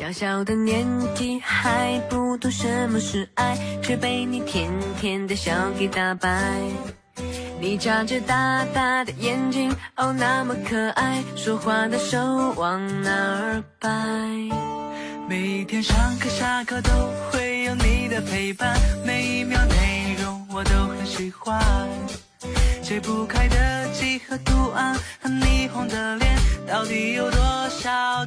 小小的年纪还不懂什么是爱，却被你甜甜的笑给打败。你眨着大大的眼睛，哦，那么可爱，说话的手往哪儿摆？每一天上课下课都会有你的陪伴，每一秒内容我都很喜欢。解不开的几何图案和霓虹的脸，到底有多少？